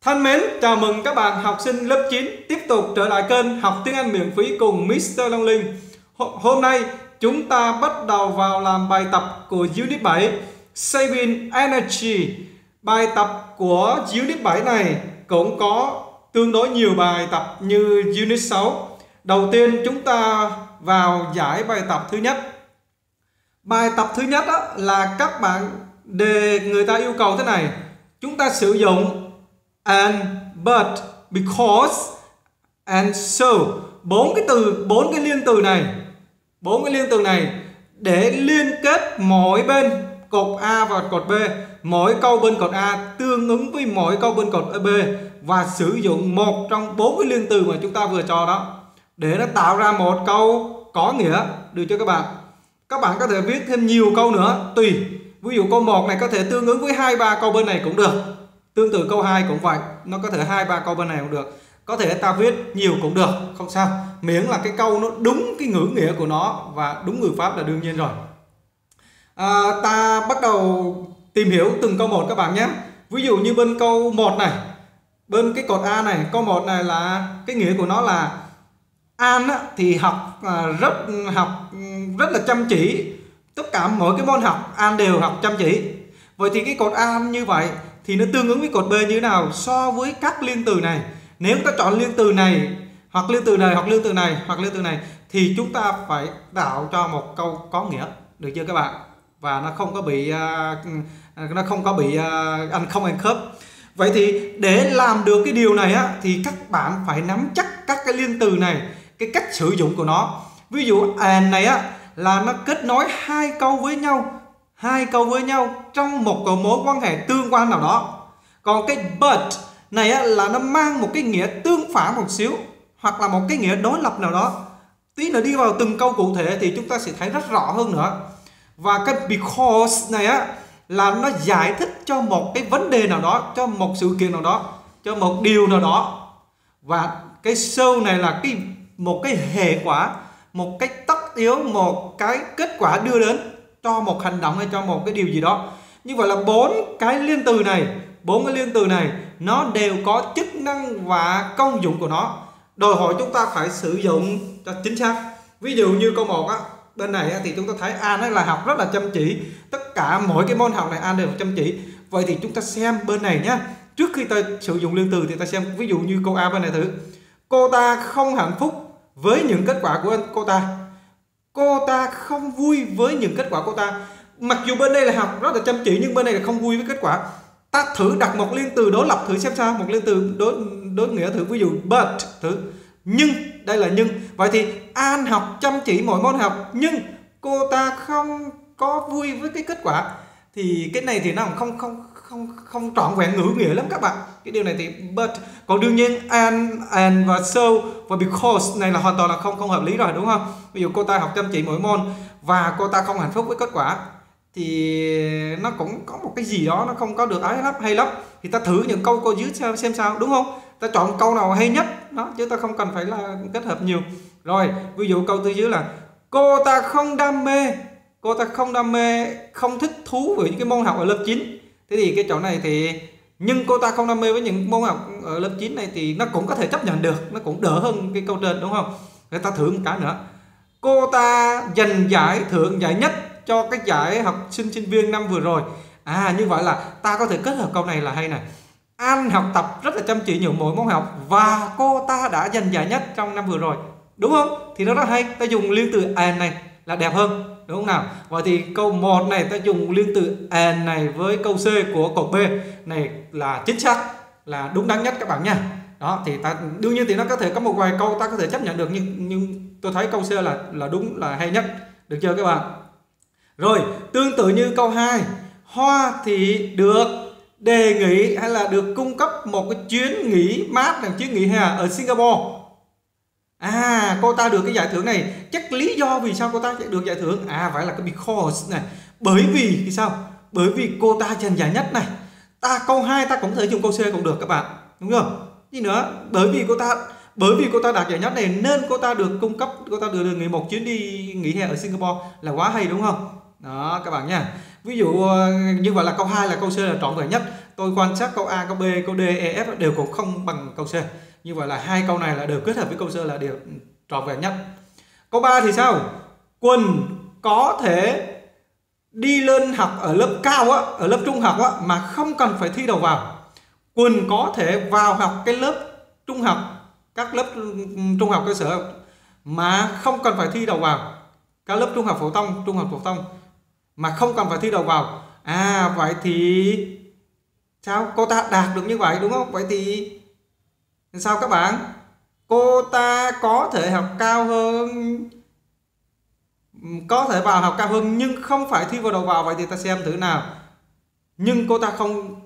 Thân mến, chào mừng các bạn học sinh lớp 9 tiếp tục trở lại kênh học tiếng Anh miễn phí cùng Mr. Long Linh. Hôm nay chúng ta bắt đầu vào làm bài tập của Unit 7 Saving Energy. Bài tập của Unit 7 này cũng có tương đối nhiều bài tập như Unit 6. Đầu tiên chúng ta vào giải bài tập thứ nhất. Bài tập thứ nhất là các bạn đề người ta yêu cầu thế này. Chúng ta sử dụng and, but, because, and so. Bốn cái từ, bốn cái liên từ này. Bốn cái liên từ này để liên kết mỗi bên cột A và cột B. Mỗi câu bên cột A tương ứng với mỗi câu bên cột B và sử dụng một trong bốn cái liên từ mà chúng ta vừa cho đó để nó tạo ra một câu có nghĩa. Được cho các bạn. Các bạn có thể viết thêm nhiều câu nữa, tùy. Ví dụ câu 1 này có thể tương ứng với hai, ba câu bên này cũng được. Tương tự câu 2 cũng vậy, nó có thể hai ba câu bên này cũng được. Có thể ta viết nhiều cũng được, không sao. Miễn là cái câu nó đúng cái ngữ nghĩa của nó và đúng ngữ pháp là đương nhiên rồi. À, ta bắt đầu tìm hiểu từng câu một các bạn nhé. Ví dụ như bên câu 1 này, bên cái cột A này, câu 1 này là cái nghĩa của nó là An á, thì học à, rất học rất là chăm chỉ tất cả mỗi cái môn học An đều học chăm chỉ vậy thì cái cột A như vậy thì nó tương ứng với cột B như thế nào so với các liên từ này. Nếu ta chọn liên từ này hoặc liên từ này hoặc liên từ này hoặc liên từ này thì chúng ta phải tạo cho một câu có nghĩa. Được chưa các bạn? Và nó không có bị uh, nó không có bị uh, ăn không ăn khớp. Vậy thì để làm được cái điều này á thì các bạn phải nắm chắc các cái liên từ này cái cách sử dụng của nó. Ví dụ and này á là nó kết nối hai câu với nhau hai câu với nhau trong một cái mối quan hệ tương quan nào đó. Còn cái but này á, là nó mang một cái nghĩa tương phản một xíu hoặc là một cái nghĩa đối lập nào đó. Tí nữa đi vào từng câu cụ thể thì chúng ta sẽ thấy rất rõ hơn nữa. Và cái because này á là nó giải thích cho một cái vấn đề nào đó cho một sự kiện nào đó cho một điều nào đó. Và cái so này là cái một cái hệ quả một cái tất yếu một cái kết quả đưa đến cho một hành động hay cho một cái điều gì đó. Như vậy là bốn cái liên từ này, bốn cái liên từ này, nó đều có chức năng và công dụng của nó. Đòi hỏi chúng ta phải sử dụng cho chính xác. Ví dụ như câu một á, bên này thì chúng ta thấy An là học rất là chăm chỉ. Tất cả mỗi cái môn học này An đều chăm chỉ. Vậy thì chúng ta xem bên này nhé trước khi ta sử dụng liên từ thì ta xem ví dụ như câu A bên này thử. Cô ta không hạnh phúc với những kết quả của cô ta cô ta không vui với những kết quả cô ta. Mặc dù bên đây là học rất là chăm chỉ, nhưng bên này là không vui với kết quả. Ta thử đặt một liên từ đối lập thử xem sao. Một liên từ đối đối nghĩa thử, ví dụ, but thử. Nhưng, đây là nhưng. Vậy thì an học chăm chỉ mọi môn học, nhưng cô ta không có vui với cái kết quả. Thì cái này thì nó không không không không trọn vẹn ngữ nghĩa lắm các bạn. Cái điều này thì, but, còn đương nhiên and and và so và because này là hoàn toàn là không không hợp lý rồi, đúng không? Ví dụ cô ta học chăm chỉ mỗi môn và cô ta không hạnh phúc với kết quả, thì nó cũng có một cái gì đó nó không có được ấy lắm, hay lắm. Thì ta thử những câu cô dưới xem xem sao, đúng không? Ta chọn câu nào hay nhất, đó, chứ ta không cần phải là kết hợp nhiều. Rồi, ví dụ câu thứ dưới là, cô ta không đam mê, cô ta không đam mê, không thích thú với những cái môn học ở lớp 9 thế thì cái chỗ này thì, nhưng cô ta không đam mê với những môn học ở lớp 9 này thì nó cũng có thể chấp nhận được, nó cũng đỡ hơn cái câu trên, đúng không? Người ta thử một cái nữa. Cô ta giành giải thưởng giải nhất cho cái giải học sinh sinh viên năm vừa rồi. À như vậy là ta có thể kết hợp câu này là hay này. An học tập rất là chăm chỉ nhiều mỗi môn học và cô ta đã giành giải nhất trong năm vừa rồi. Đúng không? Thì nó rất hay. Ta dùng liên từ an này là đẹp hơn đúng không nào? Vậy thì câu 1 này, ta dùng liên từ and này với câu C của cột B. Này là chính xác, là đúng đắn nhất các bạn nha. Đó, thì ta, đương nhiên thì nó có thể có một vài câu ta có thể chấp nhận được, nhưng nhưng tôi thấy câu C là là đúng, là hay nhất. Được chưa các bạn? Rồi, tương tự như câu 2 Hoa thì được đề nghị hay là được cung cấp một cái chuyến nghỉ mát là chuyến nghỉ hè ở Singapore? À cô ta được cái giải thưởng này. Chắc lý do vì sao cô ta được giải thưởng? À phải là cái because này. Bởi vì thì sao? Bởi vì cô ta giành giải nhất này. Ta, Câu 2 ta cũng thể dùng câu C cũng được các bạn. Đúng không Gì nữa? Bởi vì cô ta, bởi vì cô ta đạt giải nhất này nên cô ta được cung cấp, cô ta được đề nghị một chuyến đi nghỉ hè ở Singapore là quá hay, đúng không? Đó, các bạn nha. Ví dụ ờ, như vậy là câu 2 là câu C là trọn vẹn nhất. Tôi quan sát câu A, câu B, câu D E F đều cũng không bằng câu C như vậy là hai câu này là đều kết hợp với câu sơ là đều trọn vẹn nhất. Câu 3 thì sao? Quỳnh có thể đi lên học ở lớp cao á, ở lớp trung học á, mà không cần phải thi đầu vào. Quỳnh có thể vào học cái lớp trung học, các lớp trung học cơ sở, mà không cần phải thi đầu vào. Các lớp trung học phổ thông, trung học phổ thông, mà không cần phải thi đầu vào. À vậy thì sao? Cô ta đạt được như vậy, đúng không? Vậy thì sao các bạn? Cô ta có thể học cao hơn có thể vào học cao hơn nhưng không phải thi vào đầu vào vậy thì ta xem thử nào. Nhưng cô ta không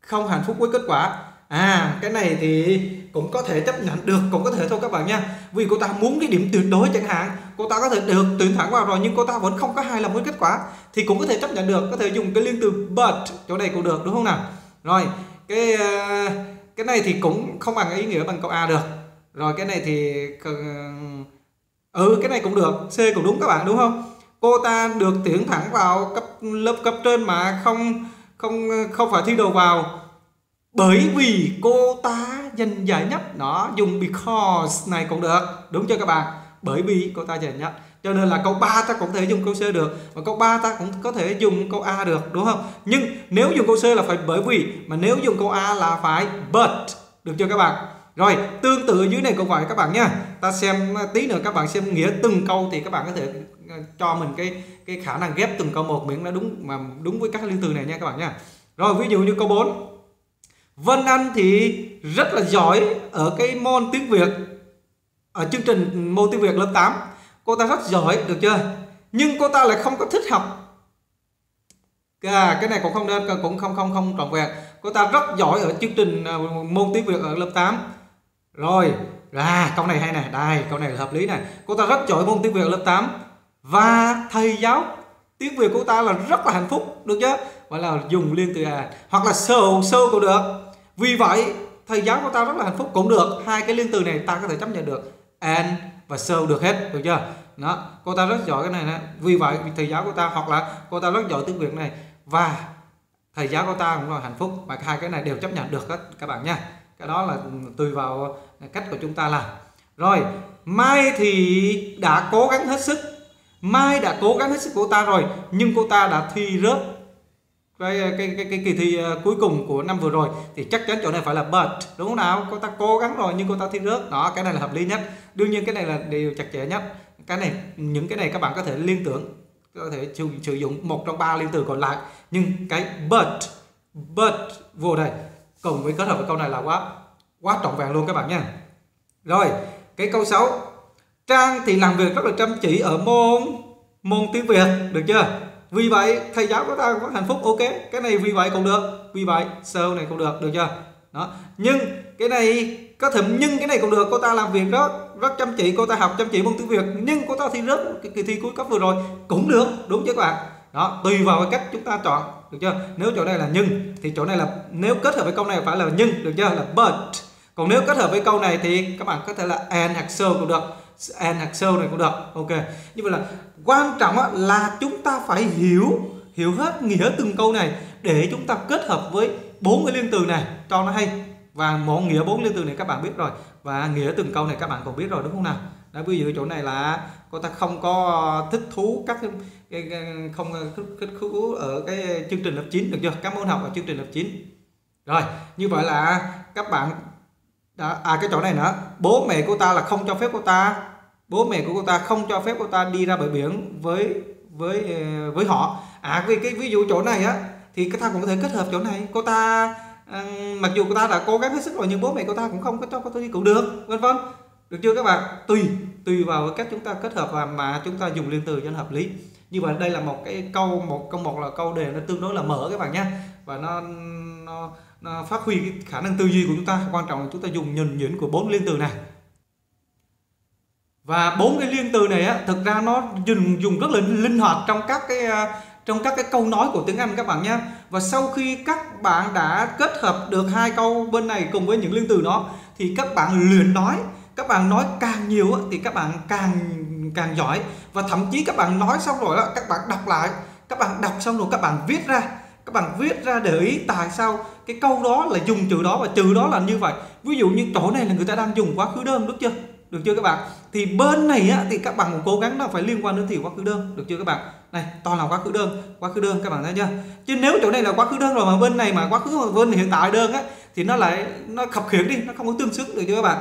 không hạnh phúc với kết quả. À cái này thì cũng có thể chấp nhận được cũng có thể thôi các bạn nha. Vì cô ta muốn cái điểm tuyệt đối chẳng hạn cô ta có thể được tuyển thẳng vào rồi nhưng cô ta vẫn không có hài lòng với kết quả thì cũng có thể chấp nhận được có thể dùng cái liên từ but chỗ này cũng được đúng không nào? Rồi cái uh, cái này thì cũng không bằng ý nghĩa bằng câu A được. Rồi cái này thì ừ cái này cũng được. C cũng đúng các bạn, đúng không? Cô ta được tuyển thẳng vào cấp lớp cấp trên mà không không không phải thi đầu vào. Bởi vì cô ta giành giải nhất. Nó dùng because này cũng được. Đúng chưa các bạn? Bởi vì cô ta giành nhất cho nên là câu 3 ta cũng thể dùng câu C được, và câu 3 ta cũng có thể dùng câu A được, đúng không? Nhưng nếu dùng câu C là phải bởi vì, mà nếu dùng câu A là phải but. Được chưa các bạn? Rồi, tương tự dưới này cũng vậy các bạn nha ta xem à, tí nữa các bạn xem nghĩa từng câu thì các bạn có thể à, cho mình cái cái khả năng ghép từng câu một miễn nó đúng, mà đúng với các liên từ này nha các bạn nha rồi, ví dụ như câu 4 Vân Anh thì rất là giỏi ở cái môn tiếng Việt, ở chương trình môn tiếng Việt lớp 8 cô ta rất giỏi được chưa? Nhưng cô ta lại không có thích học. À, cái này cũng không nên cũng không không không trọn vẹn. Cô ta rất giỏi ở chương trình à, môn tiếng Việt ở lớp 8 rồi à câu này hay này đây câu này là hợp lý này cô ta rất giỏi môn tiếng Việt ở lớp 8 và thầy giáo tiếng Việt của ta là rất là hạnh phúc được chưa? Gọi là dùng liên từ à hoặc là sâu sâu cũng được. Vì vậy thầy giáo của ta rất là hạnh phúc cũng được. Hai cái liên từ này ta có thể chấp nhận được. And và sâu được hết, được chưa? Đó, cô ta rất giỏi cái này nè. Vì vậy thầy giáo của ta hoặc là cô ta rất giỏi tiếng việt này. Và thầy giáo của ta cũng là hạnh phúc. Và hai cái này đều chấp nhận được các các bạn nha. Cái đó là tùy vào cách của chúng ta làm. Rồi, mai thì đã cố gắng hết sức. Mai đã cố gắng hết sức của ta rồi, nhưng cô ta đã thi rớt cái cái cái, cái kỳ thi à, cuối cùng của năm vừa rồi thì chắc chắn chỗ này phải là but đúng không nào? Cô ta cố gắng rồi nhưng cô ta thi rớt. Đó cái này là hợp lý nhất. Đương nhiên cái này là điều chặt chẽ nhất. Cái này những cái này các bạn có thể liên tưởng có thể sử, sử dụng một trong ba liên từ còn lại. Nhưng cái but but vô đây cùng với kết hợp với câu này là quá quá trọn vẹn luôn các bạn nha rồi cái câu 6 Trang thì làm việc rất là chăm chỉ ở môn môn tiếng Việt được chưa? Vì vậy, thầy giáo của ta có hạnh phúc, ok, cái này vì vậy cũng được, vì vậy so này cũng được được chưa? Đó, nhưng cái này, có thể, nhưng cái này cũng được, cô ta làm việc rất rất chăm chỉ, cô ta học chăm chỉ môn tiếng việt, nhưng cô ta thi rớt cái kỳ thi cuối cấp vừa rồi, cũng được, đúng chứ các bạn? Đó, tùy vào cái cách chúng ta chọn, được chưa? Nếu chỗ này là nhưng, thì chỗ này là, nếu kết hợp với câu này phải là nhưng, được chưa? Là but. Còn nếu kết hợp với câu này thì các bạn có thể là and hoặc so cũng được and Excel này cũng được. Ok. Như vậy là quan trọng là chúng ta phải hiểu hiểu hết nghĩa từng câu này để chúng ta kết hợp với bốn cái liên từ này. Cho nó hay. Và một nghĩa bốn liên từ này các bạn biết rồi. Và nghĩa từng câu này các bạn còn biết rồi đúng không nào? Đã ví dụ chỗ này là cô ta không có thích thú các cái, không thích, thích thú ở cái chương trình lớp 9 được chưa? Các môn học ở chương trình lớp 9 rồi như vậy là các bạn đó à cái chỗ này nữa. Bố mẹ cô ta là không cho phép cô ta. Bố mẹ của cô ta không cho phép cô ta đi ra bờ biển với với ờ, với họ. À vì cái ví dụ chỗ này á thì cái ta cũng có thể kết hợp chỗ này. Cô ta à, mặc dù cô ta đã cố gắng hết sức rồi nhưng bố mẹ cô ta cũng không có cho cô ta đi cũng được vân vân. Được chưa các bạn? Tùy tùy vào cách chúng ta kết hợp và mà chúng ta dùng liên từ cho nó hợp lý. Như vậy đây là một cái câu một câu một là câu đề nó tương đối là mở các bạn nhé. Và nó, nó phát huy cái khả năng tư duy của chúng ta. Quan trọng là chúng ta dùng nhuần nhuyễn của bốn liên từ này. Và bốn cái liên từ này á, thực ra nó dùng dùng rất là linh hoạt trong các cái à, trong các cái câu nói của tiếng Anh các bạn nhé. Và sau khi các bạn đã kết hợp được hai câu bên này cùng với những liên từ đó, thì các bạn luyện nói, các bạn nói càng nhiều thì các bạn càng càng giỏi. Và thậm chí các bạn nói xong rồi đó các bạn đọc lại, các bạn đọc xong rồi các bạn viết ra các bạn viết ra để ý tại sao cái câu đó là dùng chữ đó và chữ đó là như vậy. Ví dụ như chỗ này là người ta đang dùng quá khứ đơn đúng chưa? Được chưa các bạn? Thì bên này á, thì các bạn cũng cố gắng nó phải liên quan đến thì quá khứ đơn. Được chưa các bạn? Này toàn là quá khứ đơn quá khứ đơn các bạn thấy chưa? Chứ nếu chỗ này là quá khứ đơn rồi mà bên này mà quá khứ mà bên hiện tại đơn á thì nó lại nó khập khiễng đi nó không có tương xứng được chưa các bạn?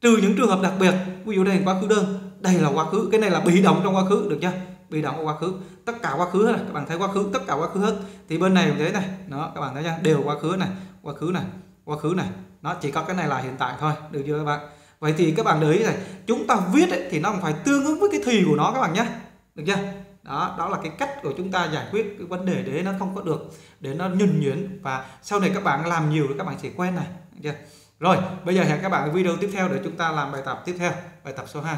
Trừ những trường hợp đặc biệt ví dụ đây là quá khứ đơn đây là quá khứ cái này là bị động trong quá khứ được chưa? Bị động của quá khứ. Tất cả quá khứ này các bạn thấy quá khứ tất cả quá khứ hết. Thì bên này thế này. Nó các bạn thấy chưa? Đều quá khứ này quá khứ này quá khứ này. Nó chỉ có cái này là hiện tại thôi. Được chưa các bạn? Vậy thì các bạn để ý này chúng ta viết ấy, thì nó phải tương ứng với cái thì của nó các bạn nhé. Được chưa? Đó đó là cái cách của chúng ta giải quyết cái vấn đề để nó không có được để nó nhuần nhuyễn. Và sau này các bạn làm nhiều thì các bạn sẽ quen này. Được chưa? Rồi bây giờ hẹn các bạn ở video tiếp theo để chúng ta làm bài tập tiếp theo bài tập số 2